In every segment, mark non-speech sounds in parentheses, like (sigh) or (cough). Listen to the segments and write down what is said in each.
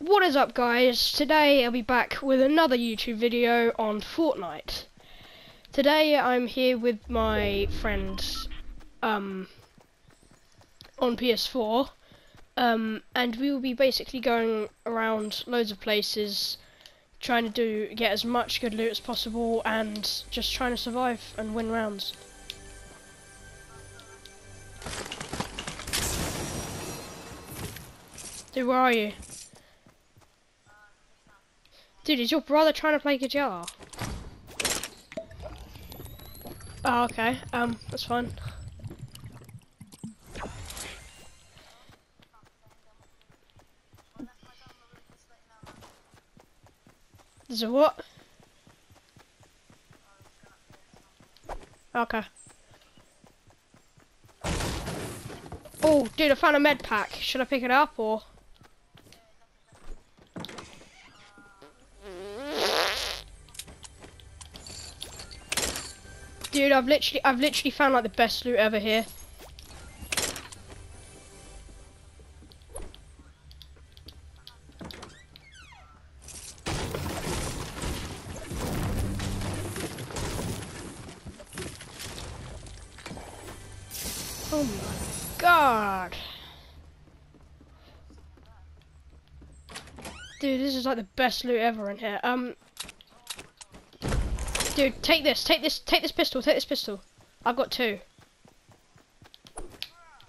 What is up guys? Today I'll be back with another YouTube video on Fortnite. Today I'm here with my friends um, on PS4 um, and we will be basically going around loads of places trying to do get as much good loot as possible and just trying to survive and win rounds. Dude, where are you? Dude, is your brother trying to play guitar? Oh, okay. Um, that's fine. There's a what? Okay. Oh, dude, I found a med pack. Should I pick it up or? Dude, I've literally, I've literally found like the best loot ever here. Oh my god. Dude, this is like the best loot ever in here. Um, Dude, take this, take this, take this pistol, take this pistol. I've got two.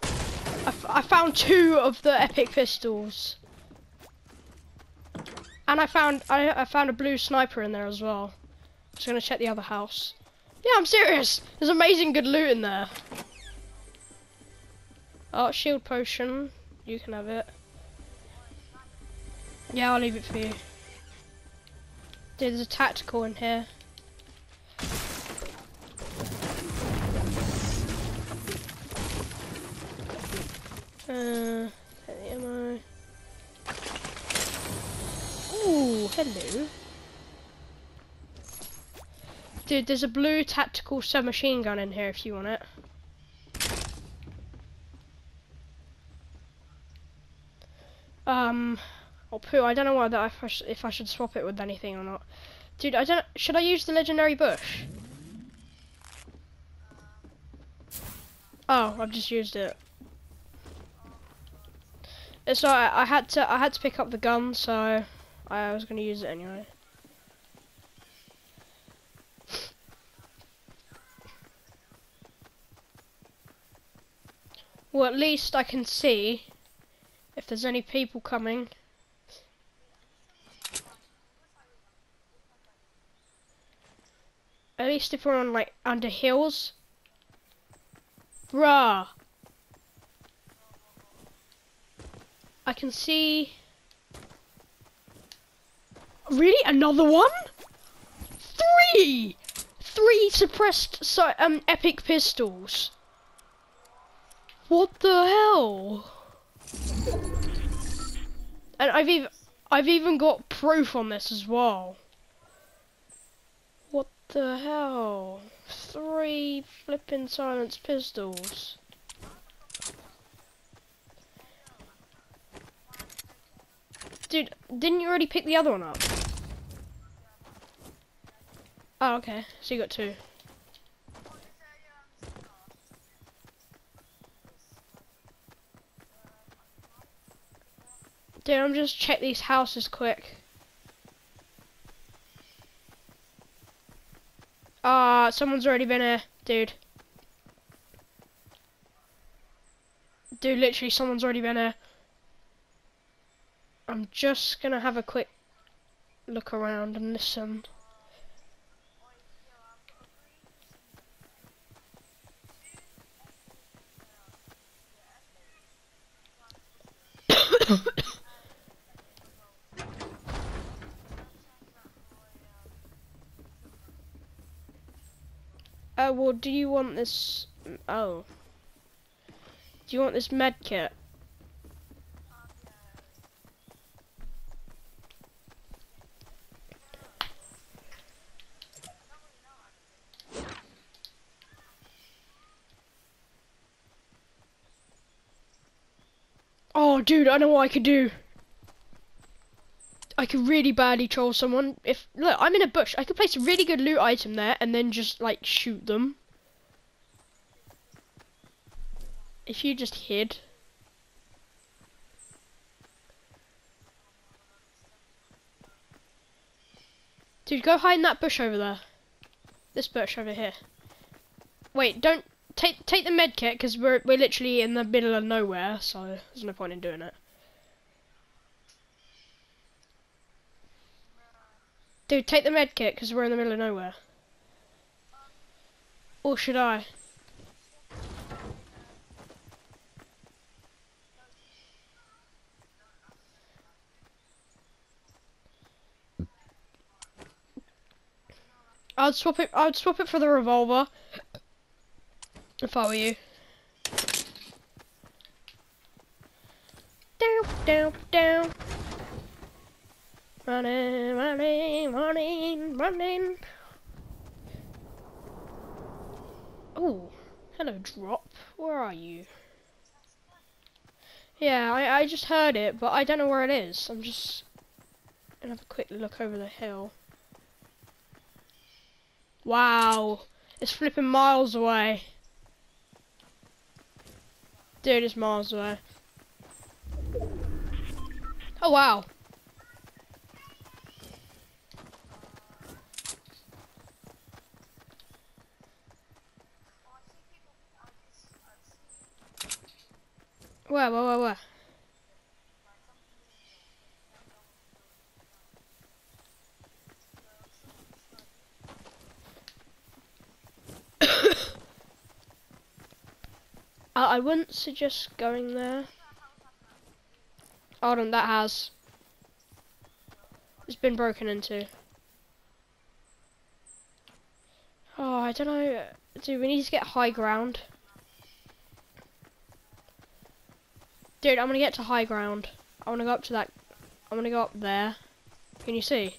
I, found two of the epic pistols. And I found I, I found a blue sniper in there as well. I'm just gonna check the other house. Yeah, I'm serious. There's amazing good loot in there. Oh, shield potion. You can have it. Yeah, I'll leave it for you. Dude, there's a tactical in here. Uh, ammo. Ooh, hello. Dude, there's a blue tactical submachine gun in here if you want it. Um, oh poo, I don't know whether if I, if I should swap it with anything or not. Dude, I don't. Should I use the legendary bush? Oh, I've just used it. It's alright. I had to. I had to pick up the gun, so I was gonna use it anyway. Well, at least I can see if there's any people coming. At least if we're on like under hills. Bruh. I can see... Really? Another one? Three! Three suppressed so, um, epic pistols. What the hell? And I've even, I've even got proof on this as well. What the hell? Three flipping silenced pistols. Dude, didn't you already pick the other one up? Oh, okay. So you got two. Dude, I'm just check these houses quick. Ah, uh, someone's already been here, dude. Dude, literally, someone's already been here. I'm just gonna have a quick look around and listen. Oh, (coughs) well, do you want this? Oh. Do you want this med kit? Oh, dude, I know what I could do. I could really badly troll someone if look I'm in a bush. I could place a really good loot item there and then just like shoot them. If you just hid. Dude, go hide in that bush over there. This bush over here. Wait, don't take take the med kit because we're we're literally in the middle of nowhere, so there's no point in doing it. Dude, take the med kit because we're in the middle of nowhere. Or should I? I'd swap it. I'd swap it for the revolver. If I were you. Down, down, down. Running, running, running, running. Oh, hello, drop. Where are you? Yeah, I, I just heard it, but I don't know where it is. I'm just gonna have a quick look over the hill. Wow, it's flipping miles away. Dude, it's miles away. Oh wow. Where, where, where, where? Uh, I wouldn't suggest going there. Hold on, that has. It's been broken into. Oh, I don't know. Dude, we need to get high ground. Dude, I'm gonna get to high ground. I wanna go up to that. I'm gonna go up there. Can you see?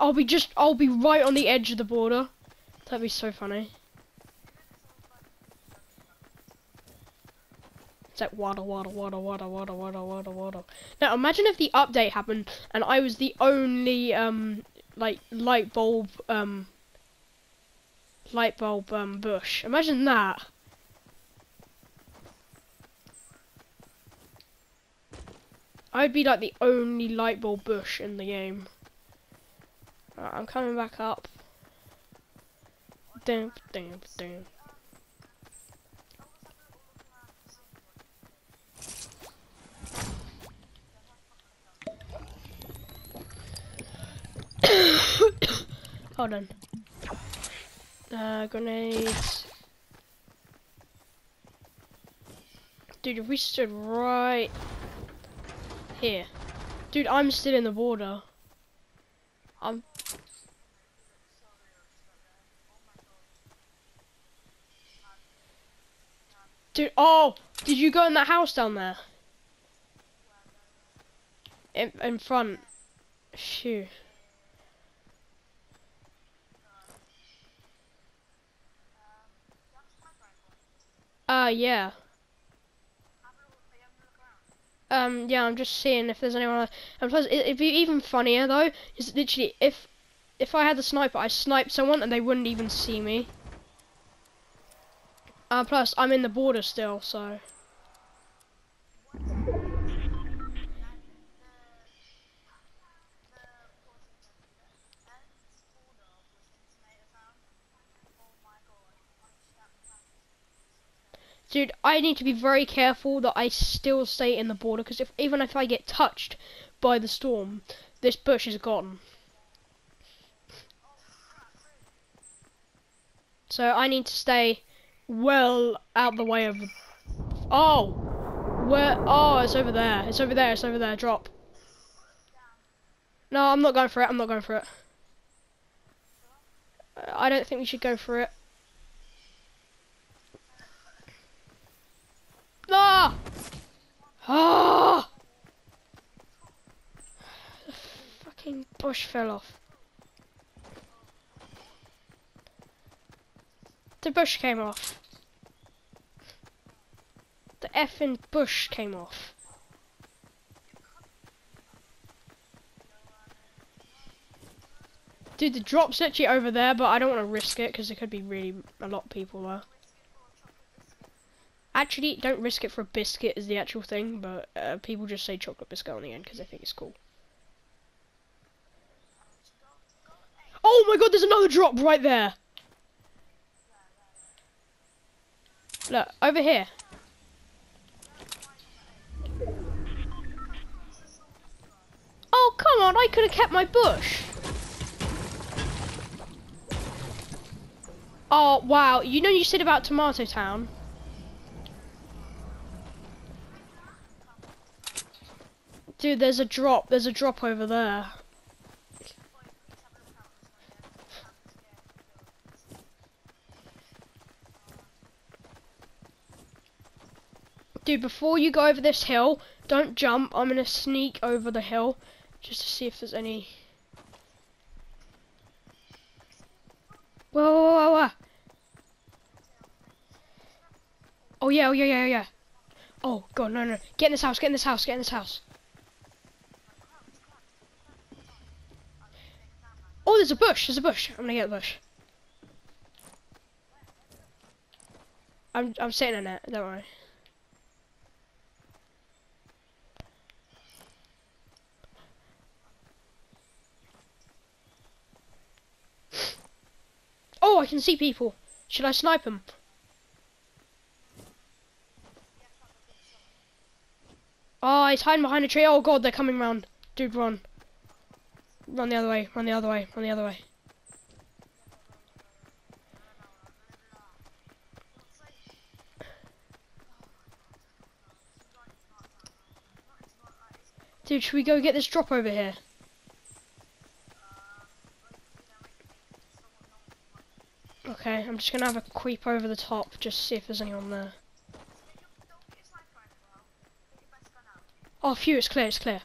I'll be just, I'll be right on the edge of the border. That'd be so funny. It's like water, water, water, water, water, water, water, water. Now imagine if the update happened and I was the only um like light bulb um light bulb um bush. Imagine that. I'd be like the only light bulb bush in the game. Right, I'm coming back up. Damn, damn, damn. Hold on. Uh, grenades. Dude, if we stood right here. Dude, I'm still in the border. I'm... Dude, oh! Did you go in that house down there? In, in front. Phew. Yeah. Um, yeah, I'm just seeing if there's anyone else. And plus, it'd be even funnier though, is literally if if I had the sniper, I sniped someone and they wouldn't even see me. Uh, plus, I'm in the border still, so. Dude, I need to be very careful that I still stay in the border because if even if I get touched by the storm, this bush is gone. So I need to stay well out the way of. Oh! Where? Oh, it's over there. It's over there. It's over there. Drop. No, I'm not going for it. I'm not going for it. I don't think we should go for it. Hitler! Ah! The fucking bush fell off. The bush came off. The effing bush came off. Dude, the drop's actually over there, but I don't want to risk it because there could be really a lot of people there. Actually, don't risk it for a biscuit is the actual thing, but uh, people just say chocolate biscuit on the end because they think it's cool. Oh my god, there's another drop right there. Look, over here. Oh, come on, I could have kept my bush. Oh, wow, you know you said about Tomato Town? Dude, there's a drop, there's a drop over there. Dude, before you go over this hill, don't jump. I'm gonna sneak over the hill just to see if there's any. Whoa, whoa, whoa, whoa. Oh yeah, oh yeah, yeah, yeah. Oh god, no, no. Get in this house, get in this house, get in this house. There's a bush, there's a bush. I'm gonna get the bush. I'm I'm sitting in it, don't worry. Oh, I can see people. Should I snipe them? Oh, ah, he's hiding behind a tree. Oh god, they're coming round. Dude, run. Run the other way, run the other way, run the other way. Dude, should we go get this drop over here? Okay, I'm just gonna have a creep over the top, just see if there's anyone there. Oh, phew, it's clear, it's clear.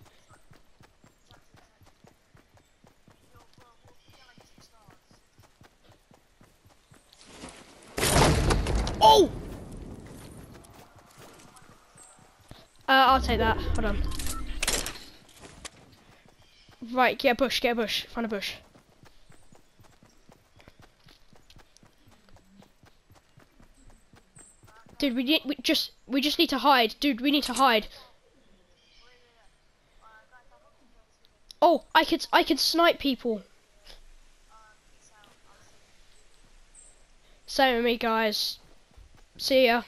Uh, I'll take that. Hold on. Right, get a bush, get a bush. Find a bush. Dude, we need we just we just need to hide. Dude, we need to hide. Oh, I could I could snipe people. Same with me, guys. See ya.